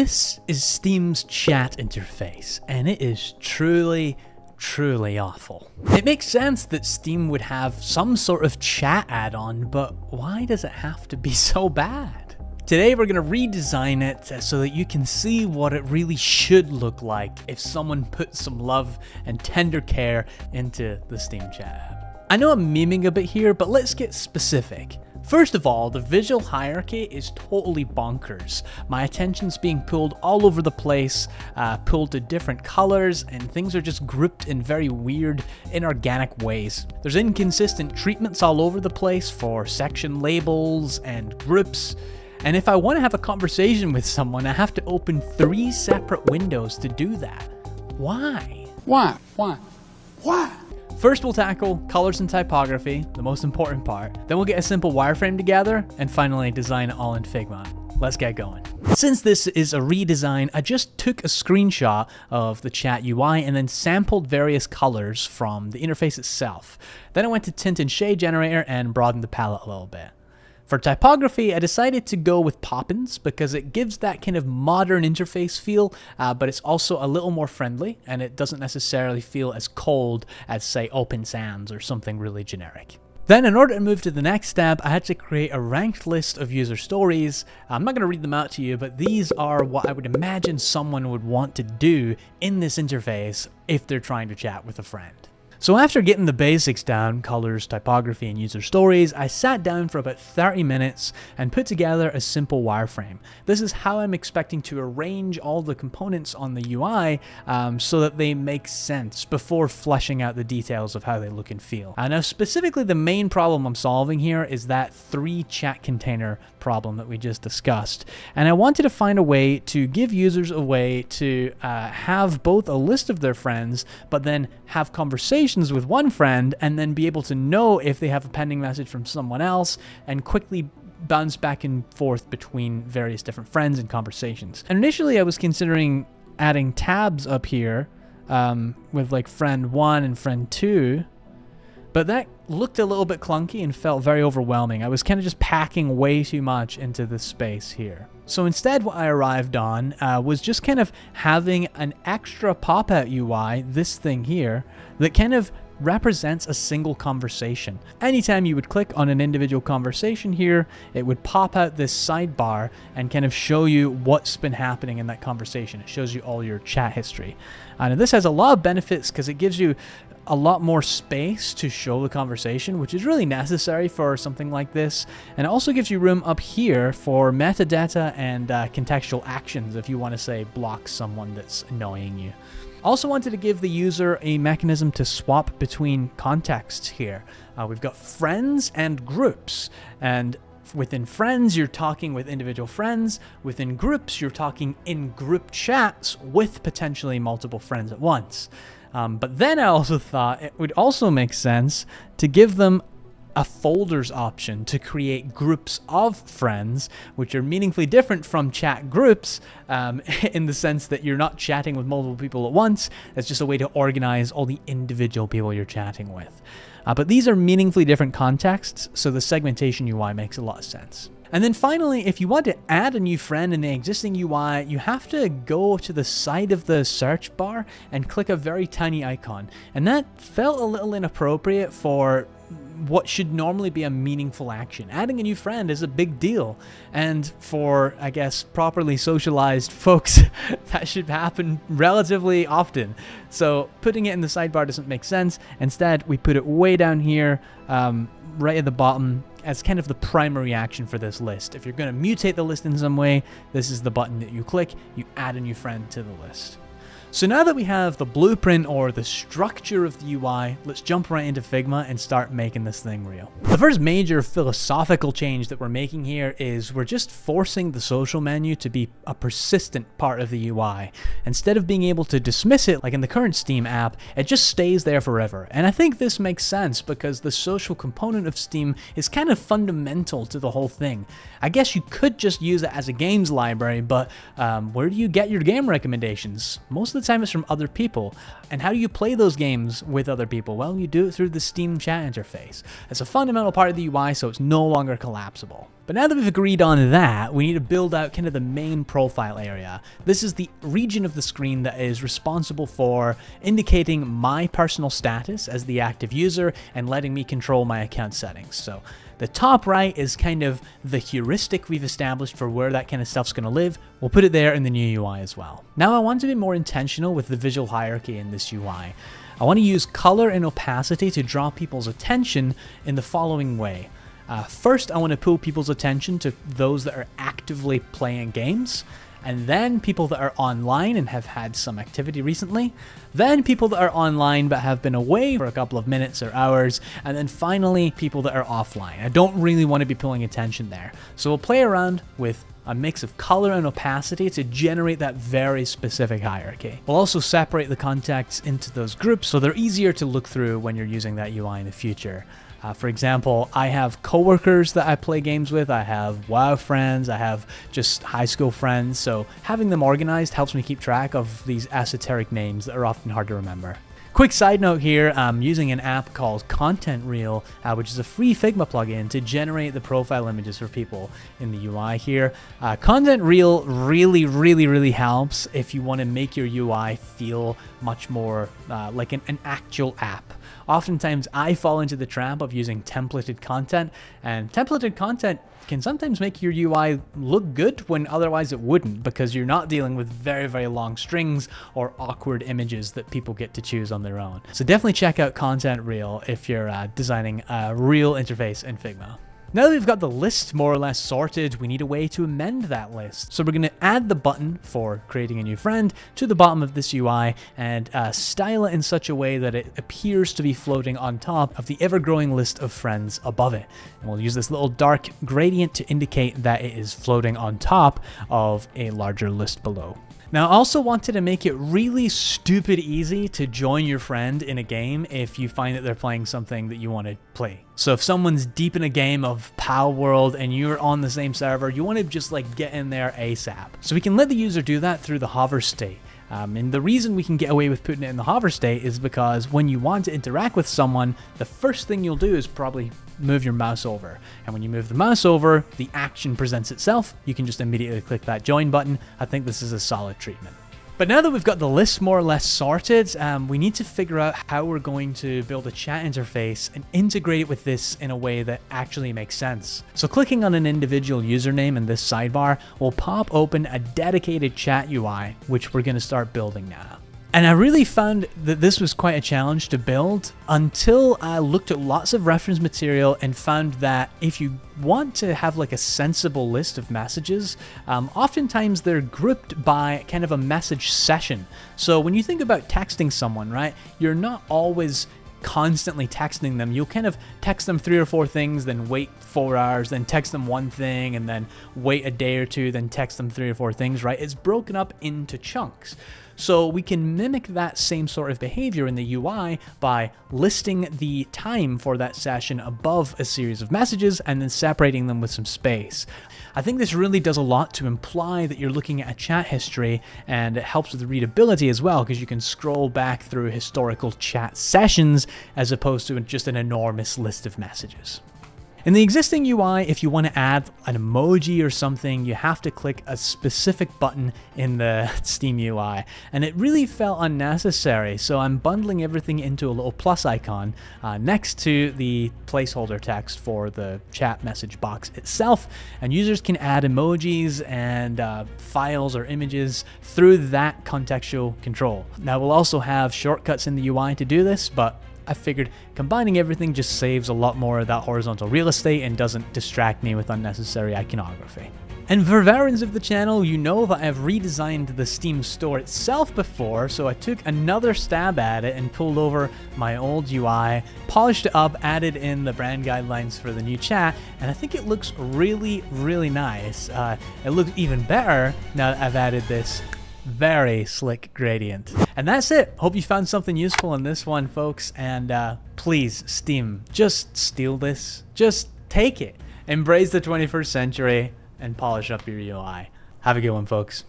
This is Steam's chat interface, and it is truly, truly awful. It makes sense that Steam would have some sort of chat add-on, but why does it have to be so bad? Today we're going to redesign it so that you can see what it really should look like if someone put some love and tender care into the Steam chat app. I know I'm memeing a bit here, but let's get specific. First of all, the visual hierarchy is totally bonkers. My attention's being pulled all over the place, uh, pulled to different colors, and things are just grouped in very weird, inorganic ways. There's inconsistent treatments all over the place for section labels and groups. And if I want to have a conversation with someone, I have to open three separate windows to do that. Why? Why? Why? Why? First, we'll tackle colors and typography, the most important part. Then we'll get a simple wireframe together, and finally design all in Figma. Let's get going. Since this is a redesign, I just took a screenshot of the chat UI and then sampled various colors from the interface itself. Then I went to Tint and Shade Generator and broadened the palette a little bit. For typography, I decided to go with Poppins because it gives that kind of modern interface feel, uh, but it's also a little more friendly and it doesn't necessarily feel as cold as, say, Open Sans or something really generic. Then, in order to move to the next step, I had to create a ranked list of user stories. I'm not going to read them out to you, but these are what I would imagine someone would want to do in this interface if they're trying to chat with a friend. So after getting the basics down, colors, typography, and user stories, I sat down for about 30 minutes and put together a simple wireframe. This is how I'm expecting to arrange all the components on the UI um, so that they make sense before fleshing out the details of how they look and feel. Uh, now specifically the main problem I'm solving here is that three chat container problem that we just discussed. And I wanted to find a way to give users a way to uh, have both a list of their friends, but then have conversations conversations with one friend and then be able to know if they have a pending message from someone else and quickly bounce back and forth between various different friends and conversations. And initially I was considering adding tabs up here um, with like friend one and friend two, but that looked a little bit clunky and felt very overwhelming. I was kind of just packing way too much into this space here. So instead, what I arrived on uh, was just kind of having an extra pop-out UI, this thing here, that kind of represents a single conversation. Anytime you would click on an individual conversation here, it would pop out this sidebar and kind of show you what's been happening in that conversation. It shows you all your chat history. And this has a lot of benefits because it gives you a lot more space to show the conversation, which is really necessary for something like this. And it also gives you room up here for metadata and uh, contextual actions if you want to say block someone that's annoying you. Also wanted to give the user a mechanism to swap between contexts here. Uh, we've got friends and groups, and within friends, you're talking with individual friends. Within groups, you're talking in group chats with potentially multiple friends at once. Um, but then I also thought it would also make sense to give them a folders option to create groups of friends, which are meaningfully different from chat groups um, in the sense that you're not chatting with multiple people at once. It's just a way to organize all the individual people you're chatting with. Uh, but these are meaningfully different contexts, so the segmentation UI makes a lot of sense. And then finally, if you want to add a new friend in the existing UI, you have to go to the side of the search bar and click a very tiny icon. And that felt a little inappropriate for what should normally be a meaningful action. Adding a new friend is a big deal. And for, I guess, properly socialized folks, that should happen relatively often. So putting it in the sidebar doesn't make sense. Instead, we put it way down here, um, right at the bottom, as kind of the primary action for this list. If you're going to mutate the list in some way, this is the button that you click, you add a new friend to the list. So now that we have the blueprint or the structure of the UI, let's jump right into Figma and start making this thing real. The first major philosophical change that we're making here is we're just forcing the social menu to be a persistent part of the UI. Instead of being able to dismiss it like in the current Steam app, it just stays there forever. And I think this makes sense because the social component of Steam is kind of fundamental to the whole thing. I guess you could just use it as a games library, but um, where do you get your game recommendations? Most of the time it's from other people. And how do you play those games with other people? Well, you do it through the Steam chat interface. It's a fundamental part of the UI, so it's no longer collapsible. But now that we've agreed on that, we need to build out kind of the main profile area. This is the region of the screen that is responsible for indicating my personal status as the active user and letting me control my account settings. So the top right is kind of the heuristic we've established for where that kind of stuff's going to live. We'll put it there in the new UI as well. Now I want to be more intentional with the visual hierarchy in this UI. I want to use color and opacity to draw people's attention in the following way. Uh, first, I want to pull people's attention to those that are actively playing games and then people that are online and have had some activity recently, then people that are online but have been away for a couple of minutes or hours, and then finally people that are offline. I don't really want to be pulling attention there. So we'll play around with a mix of color and opacity to generate that very specific hierarchy. We'll also separate the contacts into those groups so they're easier to look through when you're using that UI in the future. Uh, for example, I have coworkers that I play games with. I have WoW friends. I have just high school friends. So having them organized helps me keep track of these esoteric names that are often hard to remember. Quick side note here, I'm using an app called Content Reel, uh, which is a free Figma plugin to generate the profile images for people in the UI here. Uh, Content Reel really, really, really helps if you want to make your UI feel much more uh, like an, an actual app. Oftentimes, I fall into the trap of using templated content, and templated content can sometimes make your UI look good when otherwise it wouldn't because you're not dealing with very, very long strings or awkward images that people get to choose on their own. So definitely check out Content Reel if you're uh, designing a real interface in Figma. Now that we've got the list more or less sorted, we need a way to amend that list. So we're going to add the button for creating a new friend to the bottom of this UI and uh, style it in such a way that it appears to be floating on top of the ever-growing list of friends above it. And we'll use this little dark gradient to indicate that it is floating on top of a larger list below. Now, I also wanted to make it really stupid easy to join your friend in a game if you find that they're playing something that you want to play. So if someone's deep in a game of Palworld and you're on the same server, you want to just like get in there ASAP. So we can let the user do that through the hover state. Um, and the reason we can get away with putting it in the hover state is because when you want to interact with someone, the first thing you'll do is probably move your mouse over. And when you move the mouse over, the action presents itself. You can just immediately click that join button. I think this is a solid treatment. But now that we've got the list more or less sorted, um, we need to figure out how we're going to build a chat interface and integrate it with this in a way that actually makes sense. So clicking on an individual username in this sidebar will pop open a dedicated chat UI, which we're going to start building now. And I really found that this was quite a challenge to build until I looked at lots of reference material and found that if you want to have like a sensible list of messages, um, oftentimes they're grouped by kind of a message session. So when you think about texting someone, right, you're not always constantly texting them. You'll kind of text them three or four things, then wait four hours, then text them one thing, and then wait a day or two, then text them three or four things, right? It's broken up into chunks. So we can mimic that same sort of behavior in the UI by listing the time for that session above a series of messages and then separating them with some space. I think this really does a lot to imply that you're looking at a chat history and it helps with readability as well because you can scroll back through historical chat sessions as opposed to just an enormous list of messages. In the existing UI, if you want to add an emoji or something, you have to click a specific button in the Steam UI, and it really felt unnecessary, so I'm bundling everything into a little plus icon uh, next to the placeholder text for the chat message box itself, and users can add emojis and uh, files or images through that contextual control. Now we'll also have shortcuts in the UI to do this, but I figured combining everything just saves a lot more of that horizontal real estate and doesn't distract me with unnecessary iconography. And for veterans of the channel, you know that I've redesigned the Steam store itself before, so I took another stab at it and pulled over my old UI, polished it up, added in the brand guidelines for the new chat, and I think it looks really, really nice. Uh, it looks even better now that I've added this very slick gradient. And that's it. Hope you found something useful in this one, folks. And uh, please, Steam, just steal this. Just take it. Embrace the 21st century and polish up your UI. Have a good one, folks.